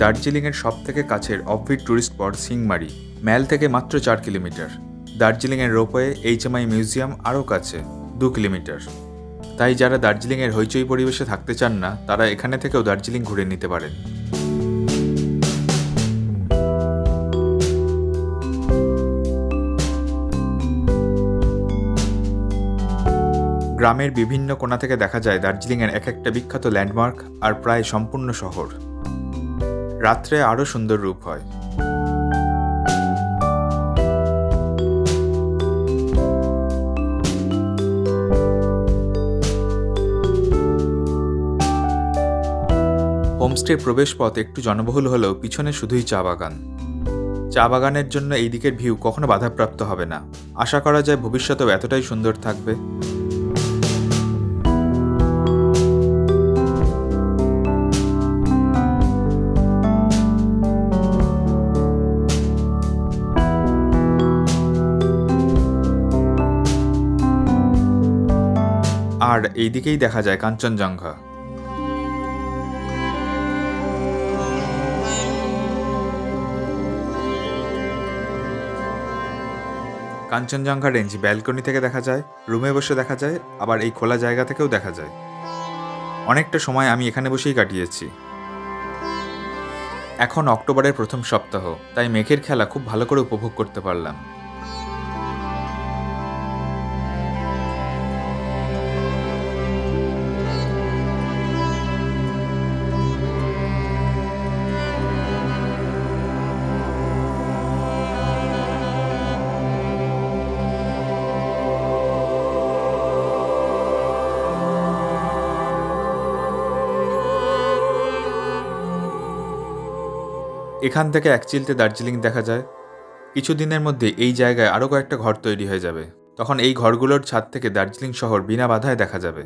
দার্জিলিংয়ের সব থেকে কাছের offbeat tourist spot Singmari, mall থেকে মাত্র চার কিলোমিটার। দার্জিলিংয়ের রোপওয়ে, এইচএমআই মিউজিয়াম আরও কাছে, দু কিলোমিটার। তাই যারা দার্জিলিংয়ের হইচই পরিবেশে থাকতে চান না, তারা এখানে থেকেও দার্জিলিং ঘুরে নিতে পারেন। গ্রামের বিভিন্ন কোণা থেকে দেখা যায় দার্জিলিংয়ের এক একটা বিখ্যাত ল্যান্ডমার্ক আর প্রায় সম্পূর্ণ শহর। রাত্রে আরও সুন্দর রূপ হয়। হোমস্টের প্রবেশপথ একটু জনবহুল হলেও পিছনে শুধুই চা বাগান। চা বাগানের জন্য এই দিকের ভিউ কখনো বাধাপ্রাপ্ত হবে না। আশা করা যায় ভবিষ্যতেও এতটাই সুন্দর থাকবে। আর এই দিকেই দেখা যায় কাঞ্চনজঙ্ঘা। কাঞ্চনজঙ্ঘা রেঞ্জ ব্যালকনি থেকে দেখা যায় রুমে বসে দেখা যায়, আবার এই খোলা জায়গা থেকেও দেখা যায়। অনেকটা সময় আমি এখানে বসেই কাটিয়েছি। এখন অক্টোবরের প্রথম সপ্তাহ, তাই মেঘের খেলা খুব ভালো করে উপভোগ করতে পারলাম। এখান থেকে এক চিলতে দার্জিলিং দেখা যায়। কিছুদিনের মধ্যে এই জায়গায় আরও কয়েকটা ঘর তৈরি হয়ে যাবে। তখন এই ঘরগুলোর ছাদ থেকে দার্জিলিং শহর বিনা বাধায় দেখা যাবে।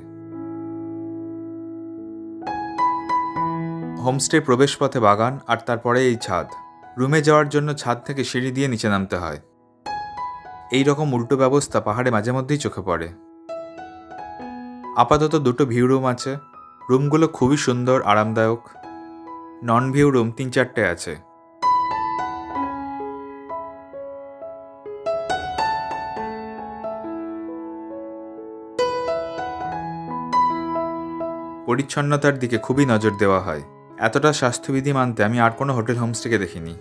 হোমস্টে প্রবেশপথে বাগান আর তারপরে এই ছাদ। রুমে যাওয়ার জন্য ছাদ থেকে সিঁড়ি দিয়ে নিচে নামতে হয়। এই রকম উল্টো ব্যবস্থা পাহাড়ে মাঝে মধ্যেই চোখে পড়ে। আপাতত দুটো ভিউ রুম আছে। রুমগুলো খুবই সুন্দর, আরামদায়ক। নন ভিউ রুম তিন চারটে আছে। পরিচ্ছন্নতার দিকে খুবই নজর দেওয়া হয়। এতটা স্বাস্থ্যবিধি মানতে আমি আর কোনো হোটেল হোমস্টেকে দেখিনি।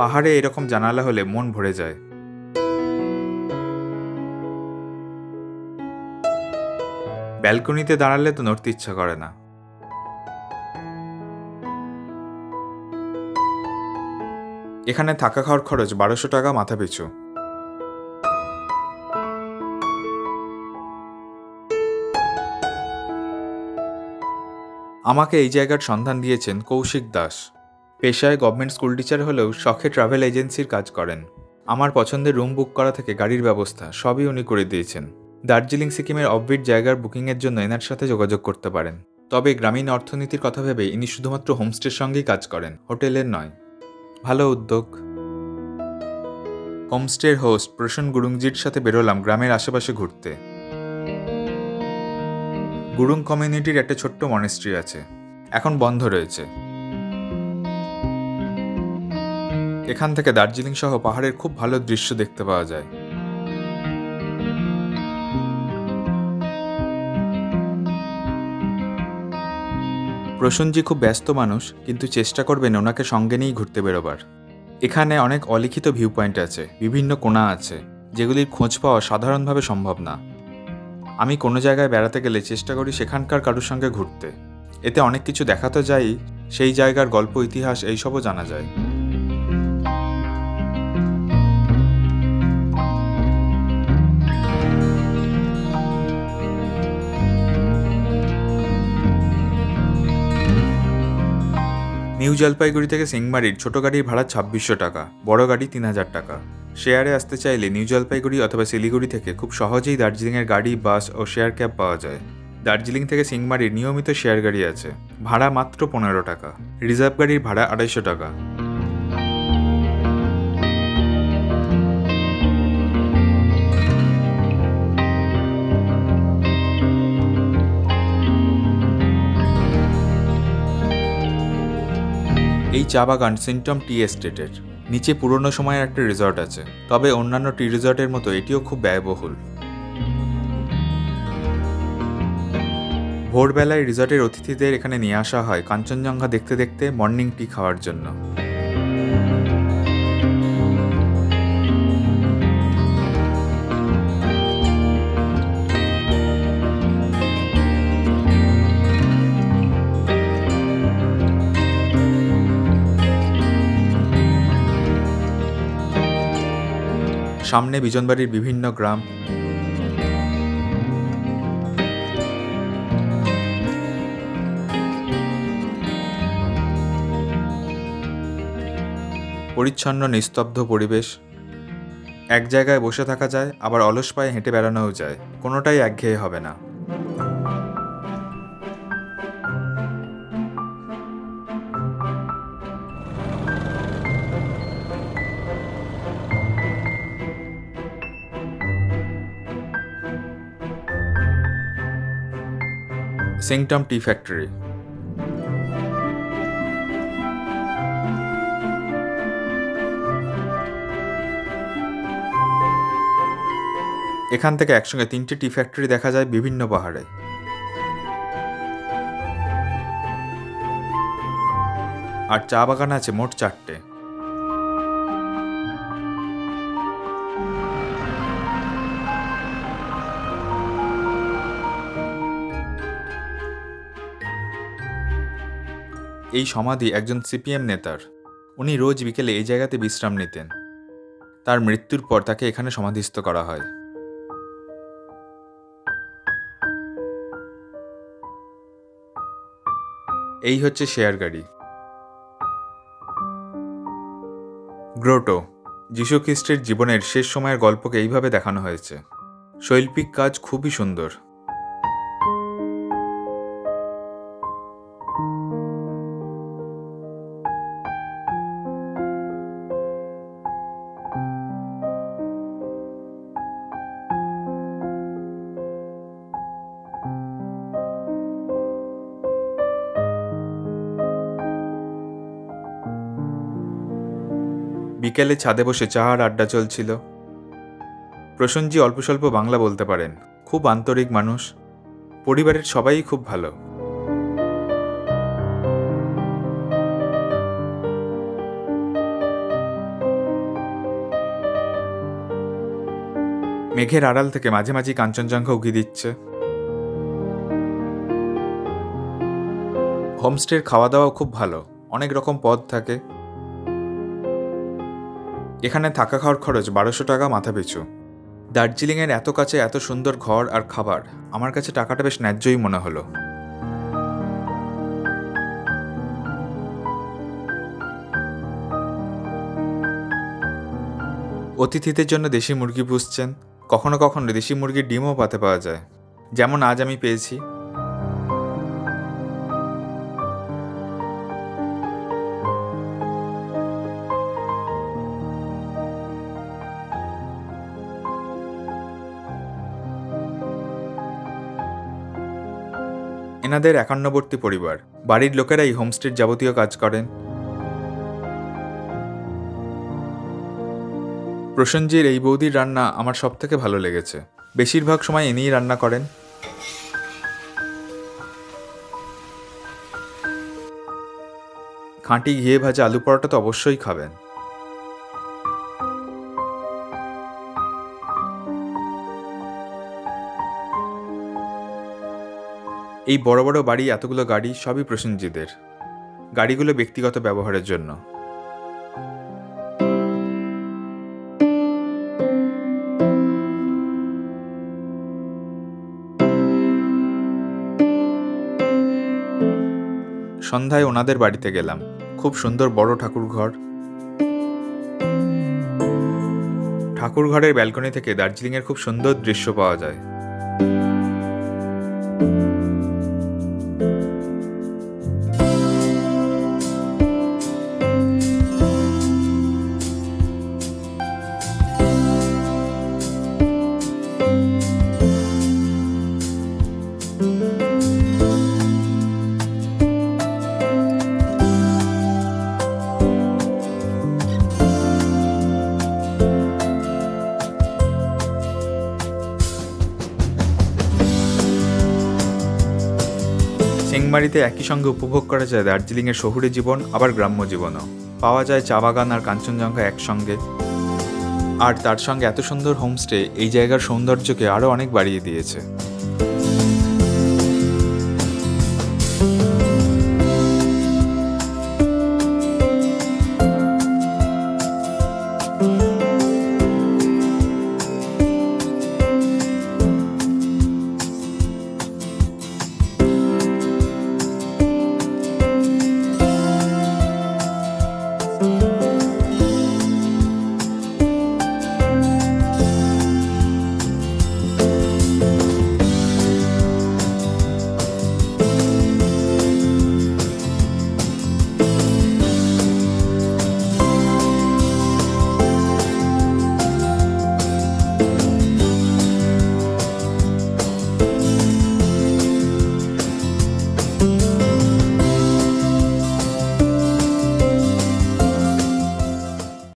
পাহাড়ে এরকম জানালা হলে মন ভরে যায়। ব্যালকনিতে দাঁড়ালে তো নড়তে ইচ্ছা করে না। এখানে থাকা খাওয়ার খরচ বারোশো টাকা মাথা পিছু। আমাকে এই জায়গার সন্ধান দিয়েছেন কৌশিক দাস। পেশায় গভর্নমেন্ট স্কুল টিচার হলেও শখে ট্রাভেল এজেন্সির কাজ করেন। আমার পছন্দের রুম বুক করা থেকে গাড়ির ব্যবস্থা সবই উনি করে দিয়েছেন। দার্জিলিং সিকিমের অববিট জায়গার বুকিংয়ের জন্য এনার সাথে যোগাযোগ করতে পারেন। তবে গ্রামীণ অর্থনীতির কথা ভেবে ইনি শুধুমাত্র হোমস্টের সঙ্গেই কাজ করেন, হোটেলের নয়। ভালো উদ্যোগ। হোমস্টের হোস্ট প্রসন্ন গুরুংজির সাথে বেরোলাম গ্রামের আশেপাশে ঘুরতে। গুরুং কমিউনিটির একটা ছোট্ট মনেস্ট্রি আছে। এখন বন্ধ রয়েছে। এখান থেকে দার্জিলিং সহ পাহাড়ের খুব ভালো দৃশ্য দেখতে পাওয়া যায়। প্রসঞ্জি খুব ব্যস্ত মানুষ, কিন্তু চেষ্টা করবেন ওনাকে সঙ্গে নিয়েই ঘুরতে বেরোবার। এখানে অনেক অলিখিত ভিউ পয়েন্ট আছে, বিভিন্ন কোণা আছে, যেগুলির খোঁজ পাওয়া সাধারণভাবে সম্ভব না। আমি কোনো জায়গায় বেড়াতে গেলে চেষ্টা করি সেখানকার কারোর সঙ্গে ঘুরতে। এতে অনেক কিছু দেখা তো যায়ই সেই জায়গার গল্প, ইতিহাস, এইসবও জানা যায়। নিউ জলপাইগুড়ি থেকে সিংমারির ছোট গাড়ির ভাড়া ছাব্বিশশো টাকা, বড় গাড়ি তিন হাজার টাকা। শেয়ারে আসতে চাইলে নিউ জলপাইগুড়ি অথবা শিলিগুড়ি থেকে খুব সহজেই দার্জিলিংয়ের গাড়ি, বাস ও শেয়ার ক্যাব পাওয়া যায়। দার্জিলিং থেকে সিংমারির নিয়মিত শেয়ার গাড়ি আছে। ভাড়া মাত্র পনেরো টাকা। রিজার্ভ গাড়ির ভাড়া আড়াইশো টাকা। চা বাগান সিন্টম টি এস্টেটের। নিচে পুরনো সময়ের একটা রিসর্ট আছে, তবে অন্যান্য টি রিসর্টের মতো এটিও খুব ব্যয়বহুল। ভোরবেলায় রিসর্টের অতিথিদের এখানে নিয়ে আসা হয় কাঞ্চনজঙ্ঘা দেখতে দেখতে মর্নিং টি খাওয়ার জন্য। সামনে বিজনবাড়ির বিভিন্ন গ্রাম। পরিচ্ছন্ন, নিস্তব্ধ পরিবেশ। এক জায়গায় বসে থাকা যায়, আবার অলস পায়ে হেঁটে বেড়ানোও যায়। কোনোটাই একঘেয়ে হবে না। সিংটম টি ফ্যাক্টরি এখান থেকে একসঙ্গে তিনটি টি ফ্যাক্টরি দেখা যায় বিভিন্ন পাহাড়ে। আর চা বাগান আছে মোট চারটে। এই সমাধি একজন সিপিএম নেতার। উনি রোজ বিকেলে এই জায়গাতে বিশ্রাম নিতেন। তার মৃত্যুর পর তাকে এখানে সমাধিস্থ করা হয়। এই হচ্ছে শেয়ার গাড়ি। গ্রোটো, যীশু খ্রিস্টের জীবনের শেষ সময়ের গল্পকে এইভাবে দেখানো হয়েছে। শৈল্পিক কাজ খুবই সুন্দর। বিকেলে ছাদে বসে চা আর আড্ডা চলছিল। প্রসঞ্জি অল্প স্বল্প বাংলা বলতে পারেন, খুব আন্তরিক মানুষ, পরিবারের সবাই খুব ভালো। মেঘের আড়াল থেকে মাঝে মাঝে কাঞ্চনজঙ্ঘা উগি দিচ্ছে। হোমস্টের খাওয়া দাওয়াও খুব ভালো, অনেক রকম পদ থাকে। এখানে থাকা খাওয়ার খরচ বারোশো টাকা মাথা পিছু দার্জিলিংয়ের এত কাছে এত সুন্দর ঘর আর খাবার, আমার কাছে টাকাটা বেশ ন্যায্যই মনে হলো। অতিথিদের জন্য দেশি মুরগি পুষছেন, কখনো কখনো দেশি মুরগির ডিমও পাতে পাওয়া যায়। যেমন আজ আমি পেয়েছি। এনাদের একান্নবর্তী পরিবার, বাড়ির লোকেরাই হোমস্টের যাবতীয় কাজ করেন। প্রসেনজির এই বৌদির রান্না আমার সব থেকে ভালো লেগেছে। বেশিরভাগ সময় ইনিই রান্না করেন। খাঁটি ঘিয়ে ভাজা আলু পরোটা তো অবশ্যই খাবেন। এই বড় বড় বাড়ি, এতগুলো গাড়ি সবই প্রসেনজিদের গাড়িগুলো ব্যক্তিগত ব্যবহারের জন্য। সন্ধ্যায় ওনাদের বাড়িতে গেলাম। খুব সুন্দর বড় ঠাকুর ঘর ঠাকুর ঘরের ব্যালকনি থেকে দার্জিলিংয়ের খুব সুন্দর দৃশ্য পাওয়া যায়। চিংমারিতে একই সঙ্গে উপভোগ করা যায় দার্জিলিংয়ের শহুরে জীবন, আবার গ্রাম্য জীবনও। পাওয়া যায় চা বাগান আর কাঞ্চনজঙ্ঘা একসঙ্গে। আর তার সঙ্গে এত সুন্দর হোমস্টে এই জায়গার সৌন্দর্যকে আরও অনেক বাড়িয়ে দিয়েছে।